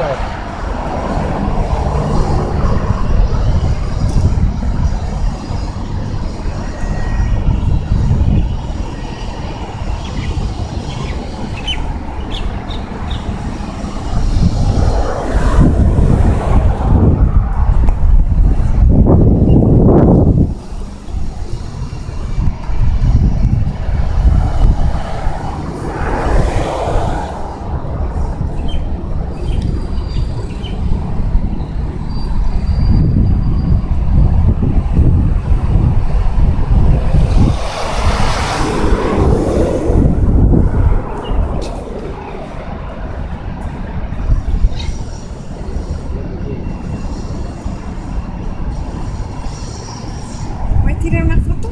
Let's. Tirar una foto?